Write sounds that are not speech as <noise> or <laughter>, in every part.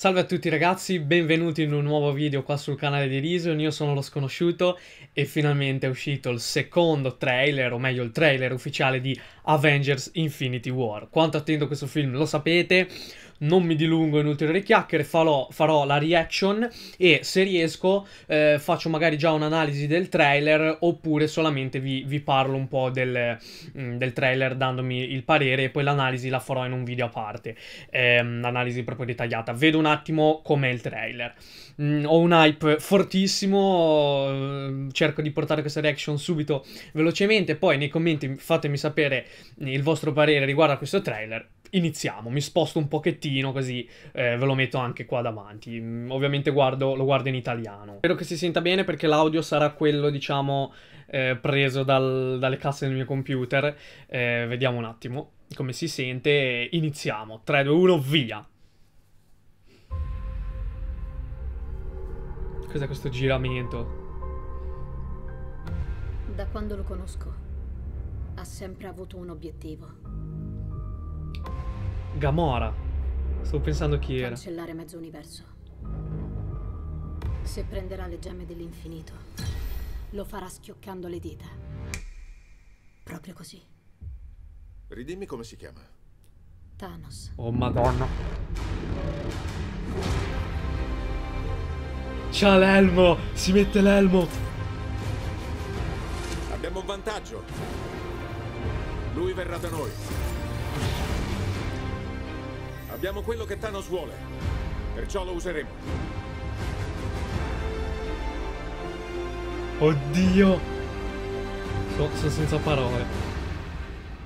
Salve a tutti ragazzi, benvenuti in un nuovo video qua sul canale di Rison, io sono lo sconosciuto e finalmente è uscito il secondo trailer, o meglio il trailer ufficiale di Avengers Infinity War. Quanto attendo questo film lo sapete, non mi dilungo in ulteriori chiacchiere, farò, farò la reaction e se riesco eh, faccio magari già un'analisi del trailer oppure solamente vi, vi parlo un po' del, mm, del, trailer dandomi il parere e poi l'analisi la farò in un video a parte, eh, l'analisi proprio dettagliata. Vedo un attimo com'è il trailer. Mm, ho un hype fortissimo, eh, cerco di portare questa reaction subito velocemente, poi nei commenti fatemi sapere il vostro parere riguardo a questo trailer iniziamo, mi sposto un pochettino così eh, ve lo metto anche qua davanti. Mm, ovviamente guardo, lo guardo in italiano. Spero che si senta bene perché l'audio sarà quello, diciamo, eh, preso dal, dalle casse del mio computer. Eh, vediamo un attimo come si sente. Iniziamo. 3, 2, 1, via! Cos'è questo giramento? Da quando lo conosco, ha sempre avuto un obiettivo Gamora. Stavo pensando chi era. Cancellare mezzo universo. Se prenderà le gemme dell'infinito, lo farà schioccando le dita. Proprio così. Ridimmi come si chiama. Thanos. Oh madonna. C'ha l'elmo! Si mette l'elmo! Abbiamo un vantaggio. Lui verrà da noi. Abbiamo quello che Thanos vuole. Perciò lo useremo. Oddio. Sono, sono senza parole.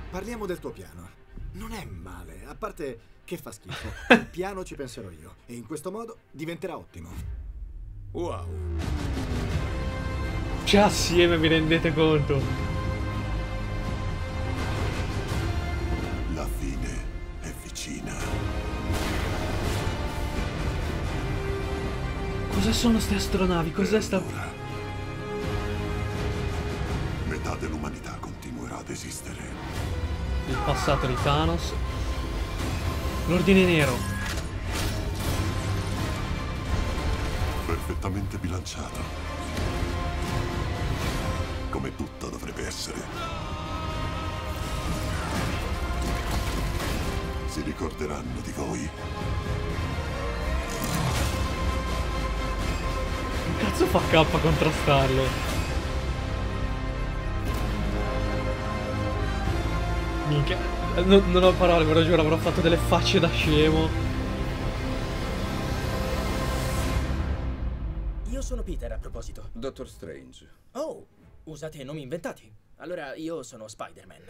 Parliamo del tuo piano. Non è male, a parte che fa schifo. <laughs> Il piano ci penserò io e in questo modo diventerà ottimo. Wow. Già assieme vi rendete conto? Sono queste astronavi? Cos'è sta... Metà dell'umanità continuerà ad esistere. Il passato di Thanos. L'ordine nero. Perfettamente bilanciato. Come tutto dovrebbe essere. Si ricorderanno di voi. Cazzo fa K a contrastarlo? Minchia. Non, non ho parole, ve lo giuro, avrò fatto delle facce da scemo. Io sono Peter a proposito. Dottor Strange. Oh, usate nomi inventati. Allora io sono Spider-Man.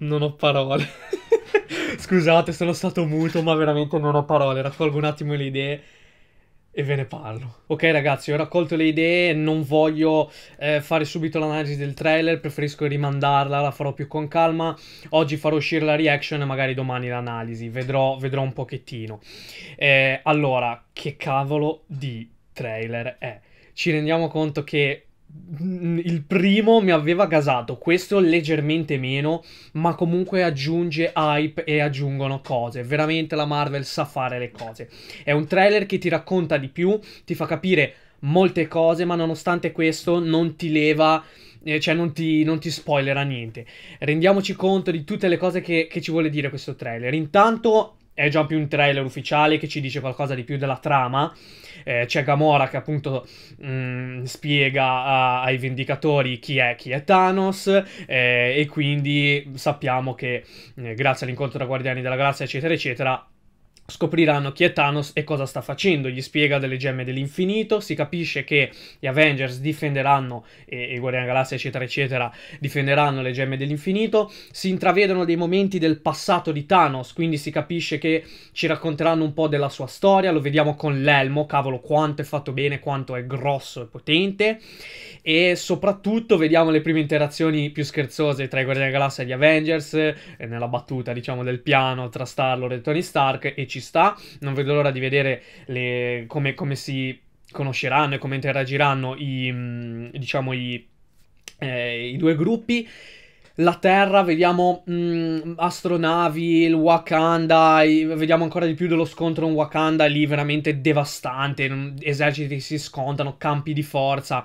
Non ho parole. <laughs> Scusate, sono stato muto, ma veramente non ho parole. Raccolgo un attimo le idee e ve ne parlo. Ok ragazzi, ho raccolto le idee, non voglio eh, fare subito l'analisi del trailer, preferisco rimandarla, la farò più con calma. Oggi farò uscire la reaction e magari domani l'analisi, vedrò, vedrò un pochettino. Eh, allora, che cavolo di trailer è? Ci rendiamo conto che il primo mi aveva gasato, questo leggermente meno, ma comunque aggiunge hype e aggiungono cose. Veramente la Marvel sa fare le cose. È un trailer che ti racconta di più, ti fa capire molte cose, ma nonostante questo non ti leva eh, cioè non ti, non ti, spoilerà niente. Rendiamoci conto di tutte le cose che, che, ci vuole dire questo trailer. Intanto è già più un trailer ufficiale che ci dice qualcosa di più della trama. Eh, c'è Gamora che appunto mh, mm, spiega a, ai Vendicatori chi è, chi è Thanos eh, e quindi sappiamo che eh, grazie all'incontro tra Guardiani della Grazia eccetera eccetera scopriranno chi è Thanos e cosa sta facendo. Gli spiega delle gemme dell'infinito. Si capisce che gli Avengers difenderanno, e, i Guardiani Galassia, eccetera, eccetera, difenderanno le gemme dell'infinito. Si intravedono dei momenti del passato di Thanos, quindi si capisce che ci racconteranno un po' della sua storia. Lo vediamo con l'elmo, cavolo, quanto è fatto bene, quanto è grosso e potente. E soprattutto vediamo le prime interazioni più scherzose tra i Guardiani Galassia e gli Avengers, nella battuta, diciamo, del piano tra Star-Lord e Tony Stark, e ci sta. Non vedo l'ora di vedere le, come, come si conosceranno e come interagiranno i, mm, diciamo, i, eh, i due gruppi la Terra, vediamo mh, mm, astronavi, il Wakanda, vediamo ancora di più dello scontro in Wakanda, lì veramente devastante, eserciti che si scontano, campi di forza,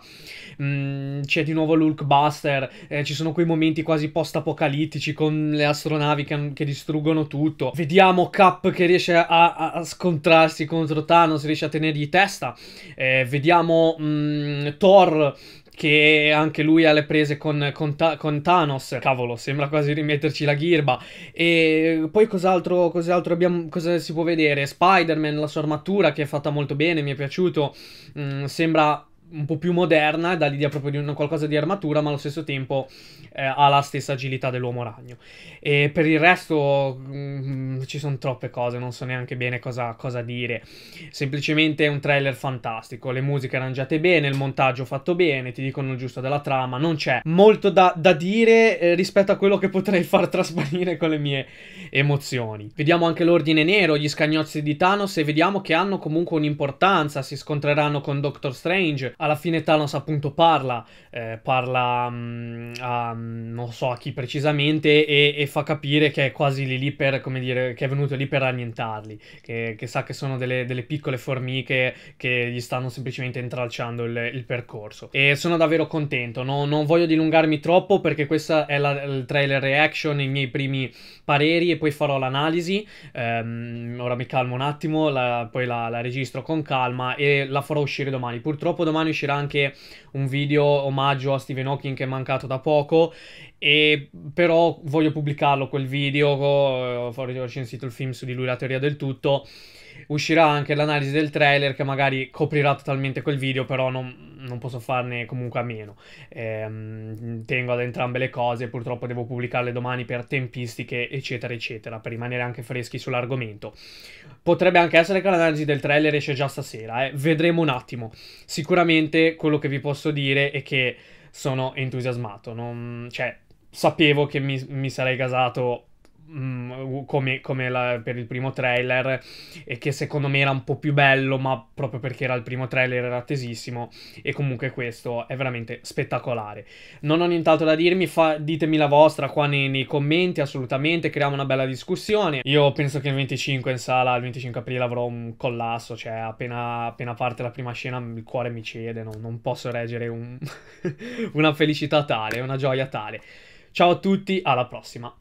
mh, mm, c'è di nuovo l'Hulkbuster, eh, ci sono quei momenti quasi post-apocalittici con le astronavi che, che distruggono tutto, vediamo Cap che riesce a, a, scontrarsi contro Thanos, riesce a tenergli testa, eh, vediamo mh, mm, Thor che anche lui ha le prese con, con, Ta- con, Thanos. Cavolo, sembra quasi rimetterci la ghirba. E poi cos'altro, cos'altro abbiamo, cosa si può vedere? Spider-Man, la sua armatura che è fatta molto bene, mi è piaciuto. Mm, sembra un po' più moderna, dà l'idea proprio di una qualcosa di armatura, ma allo stesso tempo eh, ha la stessa agilità dell'uomo ragno. E per il resto mh, mm, ci sono troppe cose, non so neanche bene cosa, cosa, dire. Semplicemente è un trailer fantastico, le musiche arrangiate bene, il montaggio fatto bene, ti dicono il giusto della trama, non c'è molto da, da dire eh, rispetto a quello che potrei <laughs> far trasparire con le mie emozioni. Vediamo anche l'ordine nero, gli scagnozzi di Thanos e vediamo che hanno comunque un'importanza, si scontreranno con Doctor Strange alla fine Thanos appunto parla, eh, parla um, a, non so a chi precisamente e, e, fa capire che è quasi lì, lì per, come dire, che è venuto lì per annientarli, che, che sa che sono delle, delle, piccole formiche che gli stanno semplicemente intralciando il, il percorso. E sono davvero contento, no, non voglio dilungarmi troppo perché questa è la, il trailer reaction, i miei primi pareri e poi farò l'analisi, um, ora mi calmo un attimo, la, poi la, la registro con calma e la farò uscire domani. Purtroppo domani domani uscirà anche un video omaggio a Stephen Hawking che è mancato da poco. E però voglio pubblicarlo quel video. Ho recensito il film su di lui, la teoria del tutto uscirà anche l'analisi del trailer che magari coprirà totalmente quel video, però non, non posso farne comunque a meno. Ehm, tengo ad entrambe le cose, purtroppo devo pubblicarle domani per tempistiche, eccetera, eccetera, per rimanere anche freschi sull'argomento. Potrebbe anche essere che l'analisi del trailer esce già stasera, eh? vedremo un attimo. Sicuramente quello che vi posso dire è che sono entusiasmato, non... cioè sapevo che mi, mi sarei gasato come, come la, per il primo trailer e che secondo me era un po' più bello ma proprio perché era il primo trailer era attesissimo e comunque questo è veramente spettacolare. Non ho nient'altro da dirmi fa, ditemi la vostra qua nei, nei, commenti assolutamente creiamo una bella discussione. Io penso che il 25 in sala il 25 aprile avrò un collasso cioè appena, appena parte la prima scena il cuore mi cede no? non posso reggere un <laughs> una felicità tale una gioia tale. Ciao a tutti alla prossima